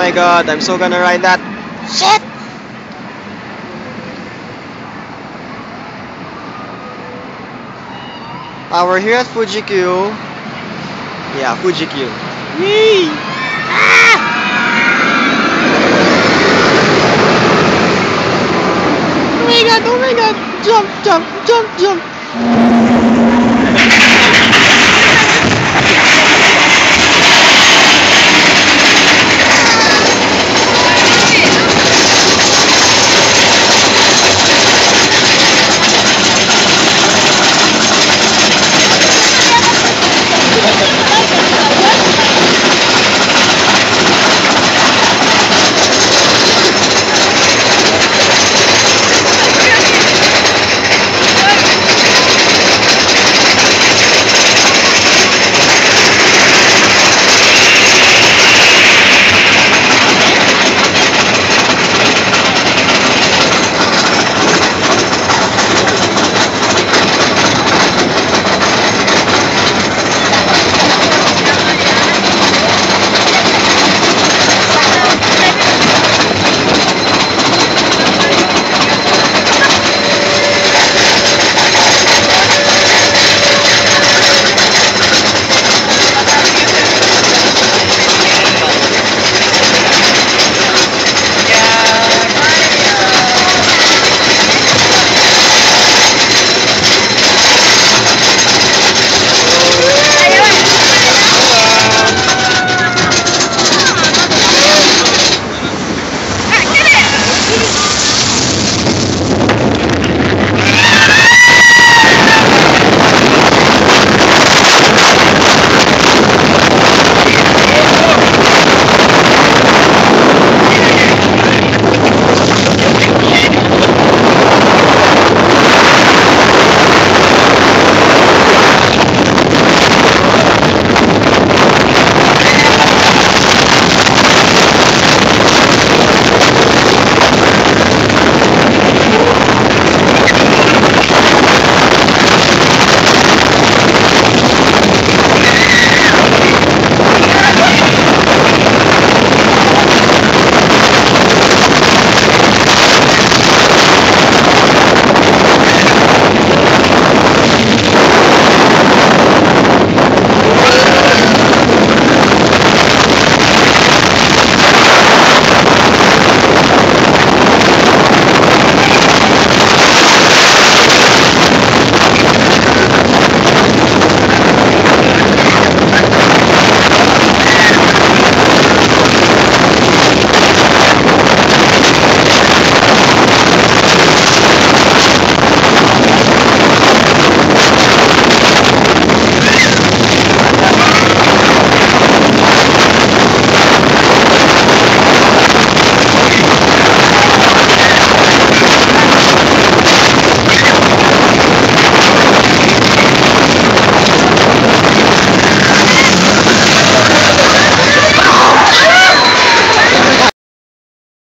my god, I'm so gonna ride that. Shit! Uh, we're here at Fuji Q. Yeah, Fuji Q. Whee! Ah! Oh my god, oh my god! Jump, jump, jump, jump!